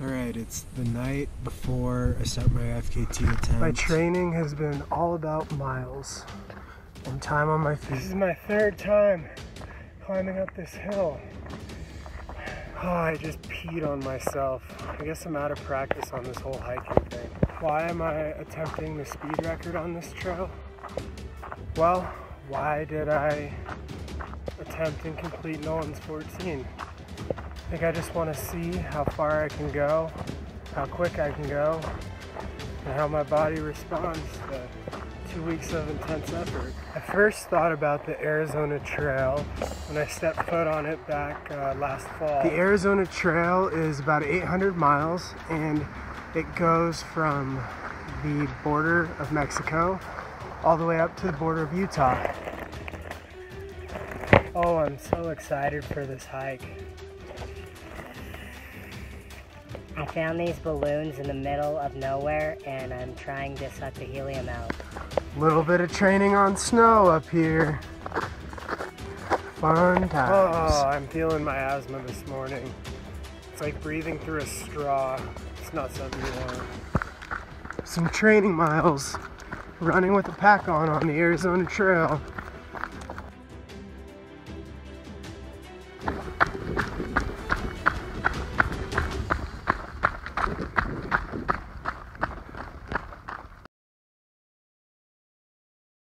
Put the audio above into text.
Alright, it's the night before I start my FKT attempt. My training has been all about miles and time on my feet. This is my third time climbing up this hill. Oh, I just peed on myself. I guess I'm out of practice on this whole hiking thing. Why am I attempting the speed record on this trail? Well, why did I attempt and complete Nolan's 14? I think I just want to see how far I can go, how quick I can go, and how my body responds to two weeks of intense effort. I first thought about the Arizona Trail when I stepped foot on it back uh, last fall. The Arizona Trail is about 800 miles and it goes from the border of Mexico all the way up to the border of Utah. Oh, I'm so excited for this hike. I found these balloons in the middle of nowhere and I'm trying to suck the helium out. Little bit of training on snow up here. Fun times. Oh, I'm feeling my asthma this morning. It's like breathing through a straw. It's not something you want. Some training miles running with a pack on on the Arizona Trail.